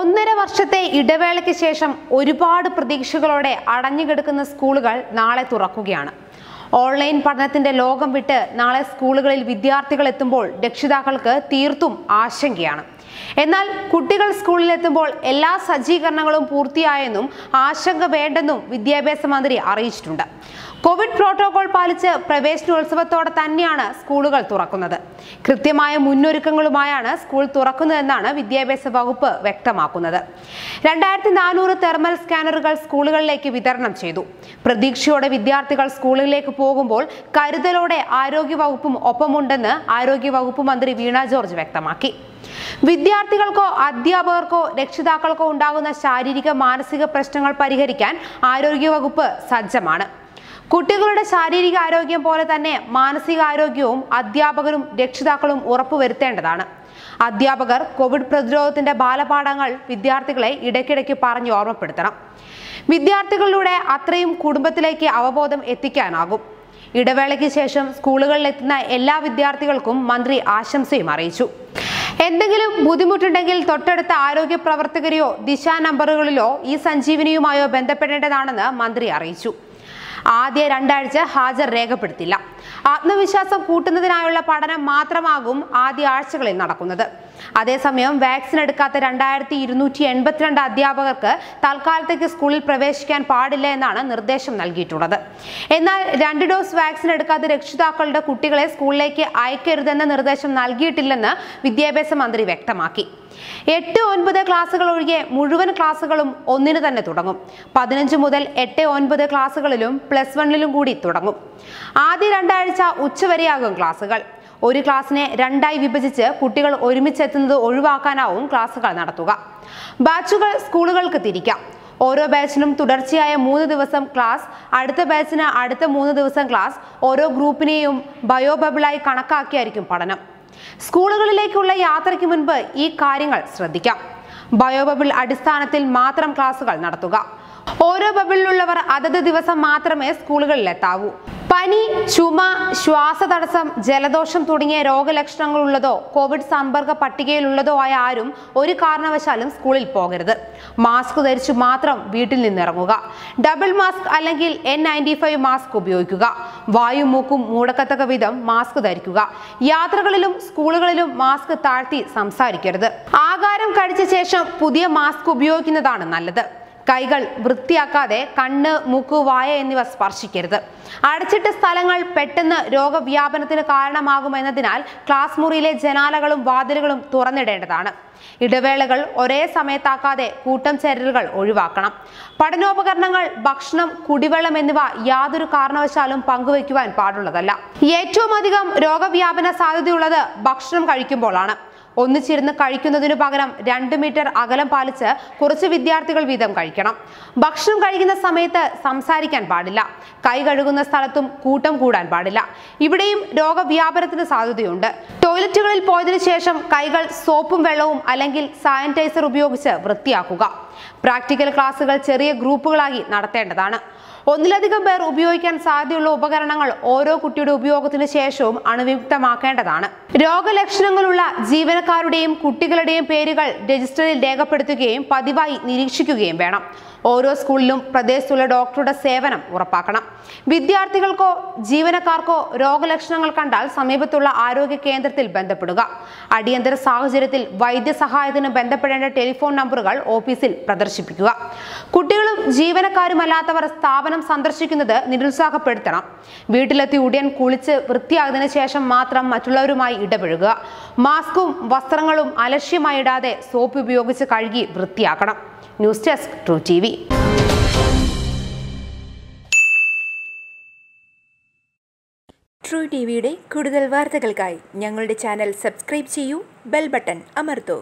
ഒന്നര വർഷത്തെ ഇടവേളയ്ക്ക് ശേഷം ഒരുപാട് പ്രതീക്ഷകളോടെ അടഞ്ഞുകിടക്കുന്ന സ്കൂളുകൾ നാളെ തുറക്കുകയാണ്. ഓൺലൈൻ പഠനത്തിന്റെ ലോകം വിട്ട് നാളെ സ്കൂളുകളിൽ വിദ്യാർത്ഥികൾ എത്തുമ്പോൾ രക്ഷിതാക്കൾക്ക് തീർത്തും ആശങ്കയാണ്. എന്നാൽ കുട്ടികൾ സ്കൂളിലെത്തുമ്പോൾ എല്ലാ സജ്ജീകരണങ്ങളും പൂർത്തിയായെന്നും ആശങ്ക വേണ്ടെന്നും വിദ്യാഭ്യാസ മന്ത്രി അറിയിച്ചിട്ടുണ്ട്. കോവിഡ് പ്രോട്ടോകോൾ പാലിച്ച് പ്രവേശനോത്സവത്തോടെ തന്നെയാണ് സ്കൂളുകൾ തുറക്കുന്നത്. കൃത്യമായ മുന്നൊരുക്കങ്ങളുമായാണ് സ്കൂൾ തുറക്കുന്നതെന്നാണ് വിദ്യാഭ്യാസ വകുപ്പ് വ്യക്തമാക്കുന്നത്. രണ്ടായിരത്തി നാനൂറ് തെർമൽ സ്കാനറുകൾ സ്കൂളുകളിലേക്ക് വിതരണം ചെയ്തു. പ്രതീക്ഷയോടെ വിദ്യാർത്ഥികൾ സ്കൂളുകളിലേക്ക് പോകുമ്പോൾ കരുതലോടെ ആരോഗ്യവകുപ്പും ഒപ്പമുണ്ടെന്ന് ആരോഗ്യവകുപ്പ് മന്ത്രി വീണ ജോർജ് വ്യക്തമാക്കി. വിദ്യാർത്ഥികൾക്കോ അധ്യാപകർക്കോ രക്ഷിതാക്കൾക്കോ ഉണ്ടാകുന്ന ശാരീരിക മാനസിക പ്രശ്നങ്ങൾ പരിഹരിക്കാൻ ആരോഗ്യവകുപ്പ് സജ്ജമാണ്. കുട്ടികളുടെ ശാരീരിക ആരോഗ്യം പോലെ തന്നെ മാനസികാരോഗ്യവും അധ്യാപകരും രക്ഷിതാക്കളും ഉറപ്പുവരുത്തേണ്ടതാണ്. അധ്യാപകർ കോവിഡ് പ്രതിരോധത്തിന്റെ ബാലപാഠങ്ങൾ വിദ്യാർത്ഥികളെ ഇടയ്ക്കിടയ്ക്ക് പറഞ്ഞ് ഓർമ്മപ്പെടുത്തണം. വിദ്യാർത്ഥികളിലൂടെ അത്രയും കുടുംബത്തിലേക്ക് അവബോധം എത്തിക്കാനാകും. ഇടവേളയ്ക്ക് ശേഷം സ്കൂളുകളിലെത്തുന്ന എല്ലാ വിദ്യാർത്ഥികൾക്കും മന്ത്രി ആശംസയും അറിയിച്ചു. എന്തെങ്കിലും ബുദ്ധിമുട്ടുണ്ടെങ്കിൽ തൊട്ടടുത്ത ആരോഗ്യ പ്രവർത്തകരെയോ ദിശാ നമ്പറുകളിലോ ഈ സഞ്ജീവനിയുമായോ ബന്ധപ്പെടേണ്ടതാണെന്ന് മന്ത്രി അറിയിച്ചു. ആദ്യ രണ്ടാഴ്ച ഹാജർ രേഖപ്പെടുത്തില്ല. ആത്മവിശ്വാസം കൂട്ടുന്നതിനായുള്ള പഠനം മാത്രമാകും ആദ്യ ആഴ്ചകളിൽ നടക്കുന്നത്. അതേസമയം വാക്സിൻ എടുക്കാത്ത രണ്ടായിരത്തി ഇരുന്നൂറ്റി എൺപത്തിരണ്ട് അധ്യാപകർക്ക് തൽക്കാലത്തേക്ക് സ്കൂളിൽ പ്രവേശിക്കാൻ പാടില്ല എന്നാണ് നിർദ്ദേശം നൽകിയിട്ടുള്ളത്. എന്നാൽ രണ്ട് ഡോസ് വാക്സിൻ എടുക്കാത്ത രക്ഷിതാക്കളുടെ കുട്ടികളെ സ്കൂളിലേക്ക് അയക്കരുതെന്ന നിർദ്ദേശം നൽകിയിട്ടില്ലെന്ന് വിദ്യാഭ്യാസ മന്ത്രി വ്യക്തമാക്കി. എട്ട് ഒൻപത് ക്ലാസ്സുകൾ ഒഴികെ മുഴുവൻ ക്ലാസ്സുകളും ഒന്നിന് തന്നെ തുടങ്ങും. പതിനഞ്ച് മുതൽ എട്ട് ഒൻപത് ക്ലാസ്സുകളിലും പ്ലസ് വണ്ണിലും കൂടി തുടങ്ങും. ആദ്യ രണ്ടാഴ്ച ഉച്ചവരെയാകും ക്ലാസ്സുകൾ ഒരു ക്ലാസ്സിനെ രണ്ടായി വിഭജിച്ച് കുട്ടികൾ ഒരുമിച്ചെത്തുന്നത് ഒഴിവാക്കാനാവും ക്ലാസുകൾ നടത്തുക. ബാച്ചുകൾ സ്കൂളുകൾക്ക് തിരിക്കാം. ഓരോ ബാച്ചിനും തുടർച്ചയായ മൂന്ന് ദിവസം ക്ലാസ് അടുത്ത ബാച്ചിന് അടുത്ത മൂന്ന് ദിവസം ക്ലാസ് ഓരോ ഗ്രൂപ്പിനെയും ബയോബബിളായി കണക്കാക്കിയായിരിക്കും പഠനം. സ്കൂളുകളിലേക്കുള്ള യാത്രയ്ക്ക് മുൻപ് ഈ കാര്യങ്ങൾ ശ്രദ്ധിക്കാം. ബയോബബിൾ അടിസ്ഥാനത്തിൽ മാത്രം ക്ലാസുകൾ നടത്തുക. ഓരോ ബബിളിലുള്ളവർ അതത് ദിവസം മാത്രമേ സ്കൂളുകളിൽ എത്താവൂ പനി ചുമ ശ്വാസതടസ്സം ജലദോഷം തുടങ്ങിയ രോഗലക്ഷണങ്ങൾ ഉള്ളതോ കോവിഡ് സമ്പർക്ക പട്ടികയിലുള്ളതോ ആയ ആരും ഒരു കാരണവശാലും സ്കൂളിൽ പോകരുത്. മാസ്ക് ധരിച്ചു മാത്രം വീട്ടിൽ നിന്നിറങ്ങുക. ഡബിൾ മാസ്ക് അല്ലെങ്കിൽ എൻ നയന്റി ഫൈവ് മാസ്ക് ഉപയോഗിക്കുക. വായു മൂക്കും മൂടക്കത്തക്ക വിധം മാസ്ക് ധരിക്കുക. യാത്രകളിലും സ്കൂളുകളിലും മാസ്ക് താഴ്ത്തി സംസാരിക്കരുത്. ആകാരം കഴിച്ച ശേഷം പുതിയ മാസ്ക് ഉപയോഗിക്കുന്നതാണ് നല്ലത്. കൈകൾ വൃത്തിയാക്കാതെ കണ്ണ് മൂക്ക് വായ എന്നിവ സ്പർശിക്കരുത്. അടച്ചിട്ട സ്ഥലങ്ങൾ പെട്ടെന്ന് രോഗവ്യാപനത്തിന് കാരണമാകുമെന്നതിനാൽ ക്ലാസ് മുറിയിലെ ജനാലകളും വാതിലുകളും തുറന്നിടേണ്ടതാണ്. ഇടവേളകൾ ഒരേ സമയത്താക്കാതെ കൂട്ടം ചേരലുകൾ ഒഴിവാക്കണം. പഠനോപകരണങ്ങൾ ഭക്ഷണം കുടിവെള്ളം എന്നിവ യാതൊരു കാരണവശാലും പങ്കുവയ്ക്കുവാൻ പാടുള്ളതല്ല. ഏറ്റവും അധികം രോഗവ്യാപന സാധ്യതയുള്ളത് ഭക്ഷണം കഴിക്കുമ്പോഴാണ്. ഒന്നിച്ചിരുന്ന് കഴിക്കുന്നതിനു പകരം രണ്ട് മീറ്റർ അകലം പാലിച്ച് കുറച്ച് വിദ്യാർത്ഥികൾ വീതം കഴിക്കണം. ഭക്ഷണം കഴിക്കുന്ന സമയത്ത് സംസാരിക്കാൻ പാടില്ല. കൈ കഴുകുന്ന സ്ഥലത്തും കൂട്ടം കൂടാൻ പാടില്ല. ഇവിടെയും രോഗവ്യാപനത്തിന് സാധ്യതയുണ്ട്. ടോയ്ലറ്റുകളിൽ പോയതിനു ശേഷം കൈകൾ സോപ്പും വെള്ളവും അല്ലെങ്കിൽ സാനിറ്റൈസർ ഉപയോഗിച്ച് വൃത്തിയാക്കുക. പ്രാക്ടിക്കൽ ക്ലാസുകൾ ചെറിയ ഗ്രൂപ്പുകളായി നടത്തേണ്ടതാണ്. ഒന്നിലധികം പേർ ഉപയോഗിക്കാൻ സാധ്യതയുള്ള ഉപകരണങ്ങൾ ഓരോ കുട്ടിയുടെ ഉപയോഗത്തിന് ശേഷവും അണുവിമുക്തമാക്കേണ്ടതാണ്. രോഗലക്ഷണങ്ങളുള്ള ജീവനക്കാരുടെയും കുട്ടികളുടെയും പേരുകൾ രജിസ്റ്ററിൽ രേഖപ്പെടുത്തുകയും പതിവായി നിരീക്ഷിക്കുകയും വേണം. ഓരോ സ്കൂളിലും പ്രദേശത്തുള്ള ഡോക്ടറുടെ സേവനം ഉറപ്പാക്കണം. വിദ്യാർത്ഥികൾക്കോ ജീവനക്കാർക്കോ രോഗലക്ഷണങ്ങൾ കണ്ടാൽ സമീപത്തുള്ള ആരോഗ്യ കേന്ദ്രത്തിൽ ബന്ധപ്പെടുക. അടിയന്തര സാഹചര്യത്തിൽ വൈദ്യസഹായത്തിന് ബന്ധപ്പെടേണ്ട ടെലിഫോൺ നമ്പറുകൾ ഓഫീസിൽ പ്രദർശിപ്പിക്കുക. കുട്ടികളും ജീവനക്കാരുമല്ലാത്തവർ സ്ഥാപനം സന്ദർശിക്കുന്നത് നിരുത്സാഹപ്പെടുത്തണം. വീട്ടിലെത്തി ഉടൻ കുളിച്ച് വൃത്തിയായതിനു ശേഷം മാത്രം മറ്റുള്ളവരുമായി ഇടപഴകുക. മാസ്കും വസ്ത്രങ്ങളും അലക്ഷ്യമായി ഇടാതെ സോപ്പ് ഉപയോഗിച്ച് കഴുകി വൃത്തിയാക്കണം. News desk true T true T വിയുടെ കൂടുതൽ വാർത്തകൾക്കായി ഞങ്ങളുടെ ചാനൽ സബ്സ്ക്രൈബ് ചെയ്യൂ ബെൽ ബട്ടൺ അമർത്തൂ.